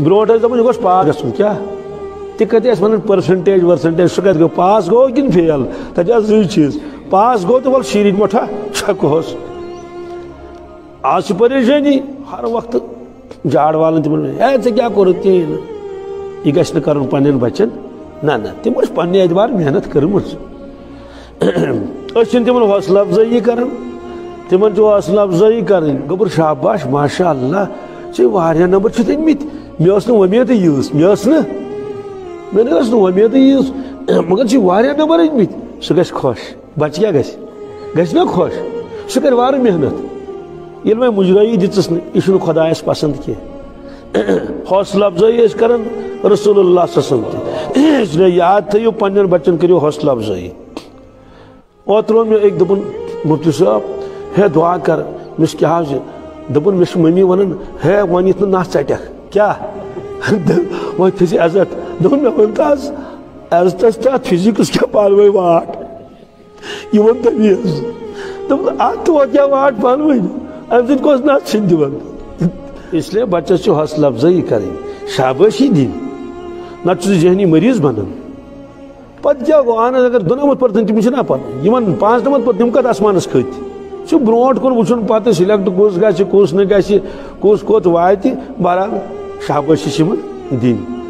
Brought दपान यह पास क्या? तह कत वन परसेंटेज वर्सेंटेज सह गो पास गो कि फेल? तथा जु चीज़, पास गो तो वल शीर मठा छकोस आज परेशानी हर वक्त झाड़ वालन तिम ए ऐ क्या कोर, तीन? यह गि कर, पन्न बचन ना ना तमो पे एतबार मेहनत कर्म तिम हौसला अफजाई कर। तिम हौसला अफजाई कर, गोबर शाबाश माशा अल्लाह नंबर अनमित मे वमेद यीज मे मे वमेद यीज मगर नंबर अनमित सह ग खुश बच क्या गि खुश सह कर वार मेहनत ये मैं मुजराई दिस यह खुदायस पसंद कह हौसला अफजाई कर रसूल इसलिए याद थो पन्न बच्चन करो हौसला अफजाई ओतर मे एक दोपन मुफ्ती साहब है दुआ कर मिस क्या दोपन मे मम्मी वन है वन ये ना चटक क्या थी अजत दोपन मे वन तो फिजिक्स क्या पालवे वाट यह तमीज वो क्या वाट पालवे अम सत नत दिवन इसलिए बच्चस हौसला अफजाई करें। शाबाशी दिन ना जहनी मरीज़ बनन। पे क्या गो अहन अगर दुनमत पर तम ना पन पाँच नमत तम कत आसमानस खत ब्रोट कुन वुन पे सिलेक्ट कुस gus कुस न कुस कोत वात बहरहाल शाबाशी दिन